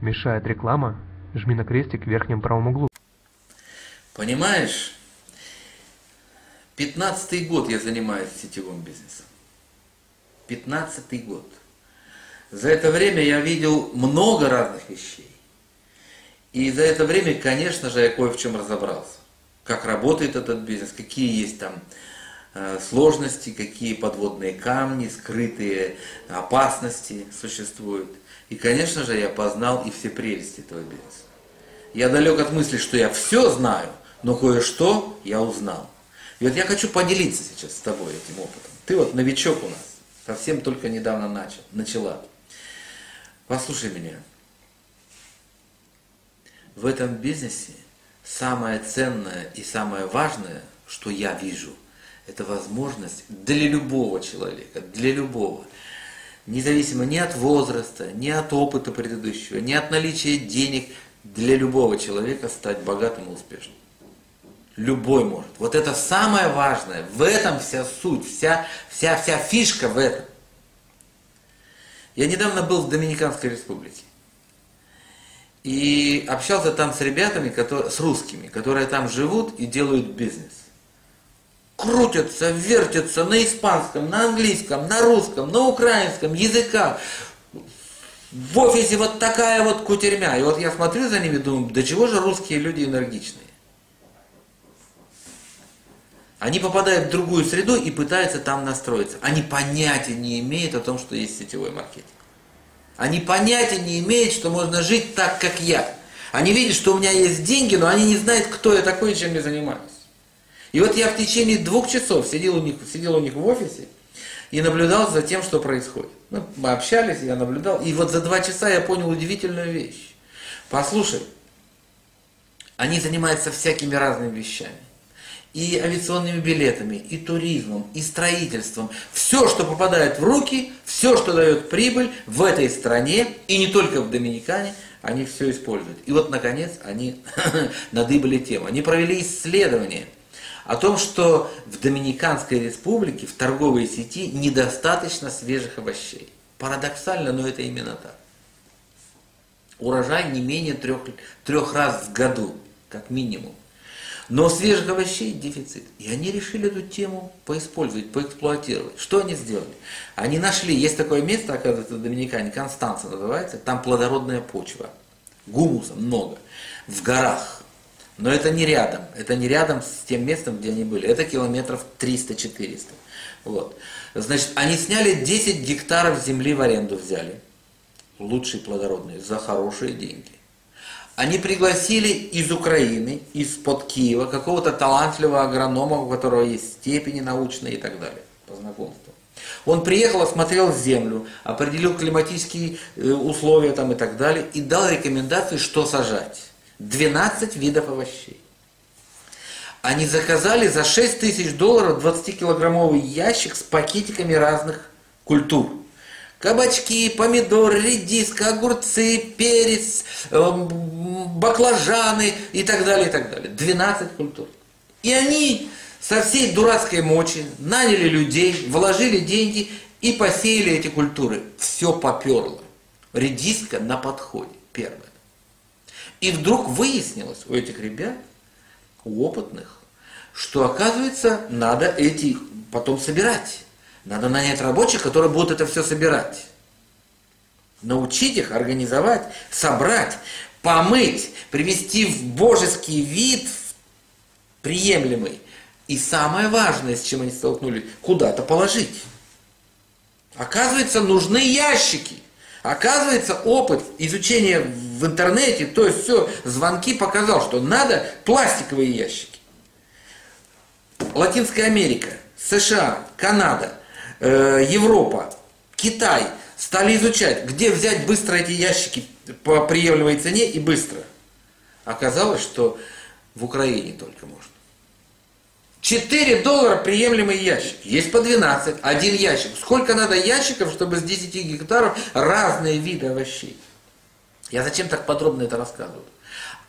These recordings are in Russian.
Мешает реклама? Жми на крестик в верхнем правом углу. Понимаешь, пятнадцатый год я занимаюсь сетевым бизнесом. Пятнадцатый год. За это время я видел много разных вещей. И за это время, конечно же, я кое в чем разобрался. Как работает этот бизнес, какие есть там сложности, какие подводные камни, скрытые опасности существуют. И, конечно же, я познал и все прелести этого бизнеса. Я далек от мысли, что я все знаю, но кое-что я узнал. И вот я хочу поделиться сейчас с тобой этим опытом. Ты вот новичок у нас, совсем только недавно начал, начала. Послушай меня. В этом бизнесе самое ценное и самое важное, что я вижу, это возможность для любого человека, для любого, независимо ни от возраста, ни от опыта предыдущего, ни от наличия денег, для любого человека стать богатым и успешным. Любой может. Вот это самое важное. В этом вся суть, вся, вся, вся фишка в этом. Я недавно был в Доминиканской республике. И общался там с ребятами, которые, с русскими, которые там живут и делают бизнес. Крутятся, вертятся на испанском, на английском, на русском, на украинском языках. В офисе вот такая вот кутерьмя. И вот я смотрю за ними, думаю, до чего же русские люди энергичные. Они попадают в другую среду и пытаются там настроиться. Они понятия не имеют о том, что есть сетевой маркетинг. Они понятия не имеют, что можно жить так, как я. Они видят, что у меня есть деньги, но они не знают, кто я такой и чем я занимаюсь. И вот я в течение двух часов сидел у них, сидел у них в офисе и наблюдал за тем, что происходит. Ну, мы общались, я наблюдал. И вот за два часа я понял удивительную вещь. Послушай, они занимаются всякими разными вещами и авиационными билетами, и туризмом, и строительством. Все, что попадает в руки, все, что дает прибыль в этой стране, и не только в Доминикане, они все используют. И вот, наконец, они надыбали тему. Они провели исследование о том, что в Доминиканской республике, в торговой сети, недостаточно свежих овощей. Парадоксально, но это именно так. Урожай не менее трех, трех раз в году, как минимум. Но свежих овощей дефицит. И они решили эту тему поиспользовать, поэксплуатировать. Что они сделали? Они нашли, есть такое место, оказывается, в Доминикане, Констанца называется, там плодородная почва. Гумуса много. В горах. Но это не рядом. Это не рядом с тем местом, где они были. Это километров 300-400. Вот. Значит, они сняли 10 гектаров земли в аренду взяли. Лучшие плодородные, за хорошие деньги. Они пригласили из Украины, из-под Киева, какого-то талантливого агронома, у которого есть степени научные и так далее, по знакомству. Он приехал, осмотрел землю, определил климатические э, условия там и так далее, и дал рекомендации, что сажать. 12 видов овощей. Они заказали за 6 тысяч долларов 20-килограммовый ящик с пакетиками разных культур. Кабачки, помидоры, редиска, огурцы, перец, эм, баклажаны и так далее, и так далее. 12 культур. И они со всей дурацкой мочи наняли людей, вложили деньги и посеяли эти культуры. Все поперло. Редиска на подходе, первое. И вдруг выяснилось у этих ребят, у опытных, что оказывается надо эти потом собирать. Надо нанять рабочих, которые будут это все собирать. Научить их организовать, собрать, помыть, привести в божеский вид, приемлемый. И самое важное, с чем они столкнулись, куда-то положить. Оказывается, нужны ящики. Оказывается, опыт изучения в интернете, то есть все, звонки показал, что надо пластиковые ящики. Латинская Америка, США, Канада, э, Европа, Китай стали изучать, где взять быстро эти ящики по приемлемой цене и быстро. Оказалось, что в Украине только можно. 4 доллара приемлемый ящик. Есть по 12, один ящик. Сколько надо ящиков, чтобы с 10 гектаров разные виды овощей? Я зачем так подробно это рассказываю?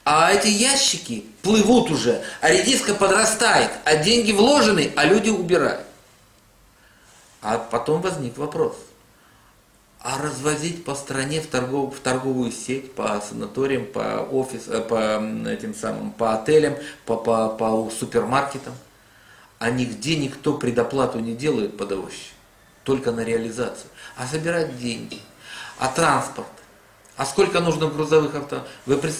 А эти ящики плывут уже, а редиска подрастает, а деньги вложены, а люди убирают. А потом возник вопрос. а развозить по стране в, торгов, в торговую сеть, по санаториям, по офисам, по этим самым, по отелям, по, по, по супермаркетам. А нигде никто предоплату не делает подавощи, только на реализацию. А собирать деньги, а транспорт, а сколько нужно грузовых авто? Вы пред...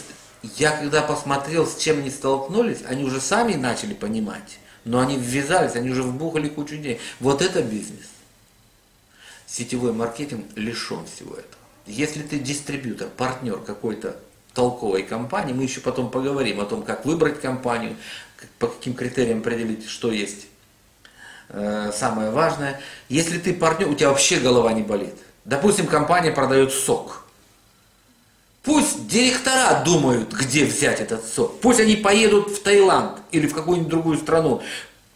Я когда посмотрел, с чем они столкнулись, они уже сами начали понимать, но они ввязались, они уже вбухали кучу денег. Вот это бизнес сетевой маркетинг лишен всего этого. Если ты дистрибьютор, партнер какой-то толковой компании, мы еще потом поговорим о том, как выбрать компанию, по каким критериям определить, что есть э, самое важное. Если ты партнер, у тебя вообще голова не болит. Допустим, компания продает сок. Пусть директора думают, где взять этот сок. Пусть они поедут в Таиланд или в какую-нибудь другую страну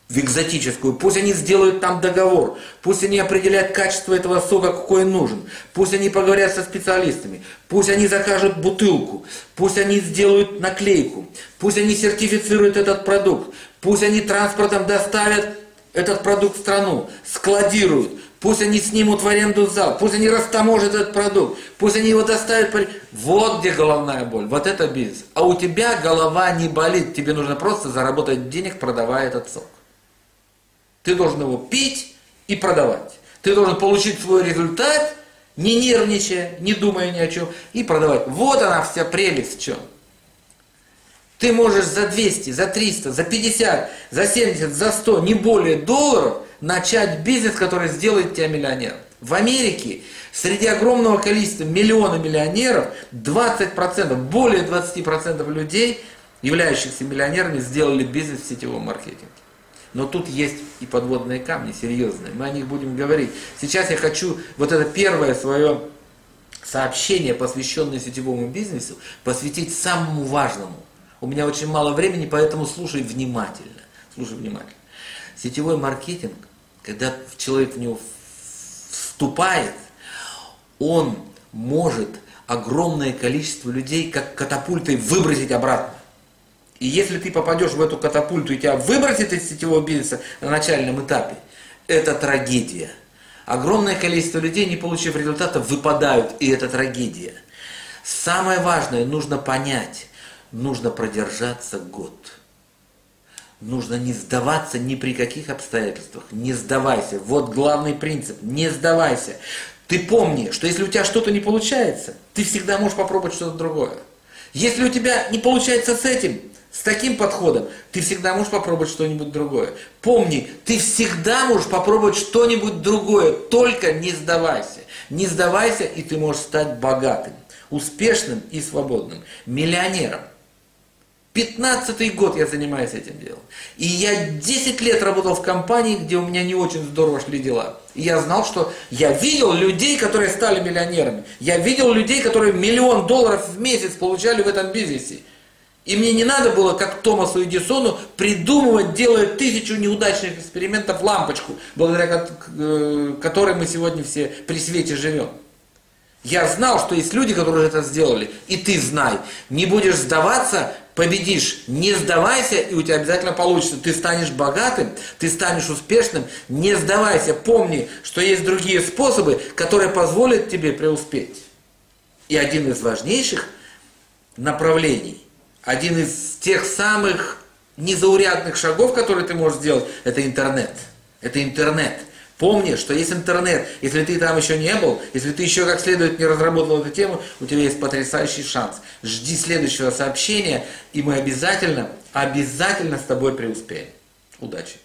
в экзотическую, пусть они сделают там договор, пусть они определяют качество этого сока, какой нужен, пусть они поговорят со специалистами, пусть они закажут бутылку, пусть они сделают наклейку, пусть они сертифицируют этот продукт, пусть они транспортом доставят этот продукт в страну, складируют, пусть они снимут в аренду зал, пусть они растаможат этот продукт, пусть они его доставят. Вот где головная боль, вот это бизнес. А у тебя голова не болит, тебе нужно просто заработать денег, продавая этот сок. Ты должен его пить и продавать. Ты должен получить свой результат, не нервничая, не думая ни о чем, и продавать. Вот она вся прелесть в чем. Ты можешь за 200, за 300, за 50, за 70, за 100, не более долларов начать бизнес, который сделает тебя миллионером. В Америке среди огромного количества миллиона миллионеров 20%, более 20% людей, являющихся миллионерами, сделали бизнес в сетевом маркетинге. Но тут есть и подводные камни серьезные. Мы о них будем говорить. Сейчас я хочу вот это первое свое сообщение, посвященное сетевому бизнесу, посвятить самому важному. У меня очень мало времени, поэтому слушай внимательно. Слушай внимательно. Сетевой маркетинг, когда человек в него вступает, он может огромное количество людей как катапультой выбросить обратно. И если ты попадешь в эту катапульту и тебя выбросит из сетевого бизнеса на начальном этапе, это трагедия. Огромное количество людей, не получив результата, выпадают, и это трагедия. Самое важное, нужно понять, нужно продержаться год. Нужно не сдаваться ни при каких обстоятельствах. Не сдавайся. Вот главный принцип. Не сдавайся. Ты помни, что если у тебя что-то не получается, ты всегда можешь попробовать что-то другое. Если у тебя не получается с этим, с таким подходом ты всегда можешь попробовать что-нибудь другое. Помни, ты всегда можешь попробовать что-нибудь другое, только не сдавайся. Не сдавайся, и ты можешь стать богатым, успешным и свободным, миллионером. Пятнадцатый год я занимаюсь этим делом. И я 10 лет работал в компании, где у меня не очень здорово шли дела. И я знал, что я видел людей, которые стали миллионерами. Я видел людей, которые миллион долларов в месяц получали в этом бизнесе. И мне не надо было, как Томасу Эдисону, придумывать, делая тысячу неудачных экспериментов лампочку, благодаря э, которой мы сегодня все при свете живем. Я знал, что есть люди, которые это сделали, и ты знай. Не будешь сдаваться, победишь. Не сдавайся, и у тебя обязательно получится. Ты станешь богатым, ты станешь успешным. Не сдавайся. Помни, что есть другие способы, которые позволят тебе преуспеть. И один из важнейших направлений один из тех самых незаурядных шагов, которые ты можешь сделать, это интернет. Это интернет. Помни, что есть интернет. Если ты там еще не был, если ты еще как следует не разработал эту тему, у тебя есть потрясающий шанс. Жди следующего сообщения, и мы обязательно, обязательно с тобой преуспеем. Удачи!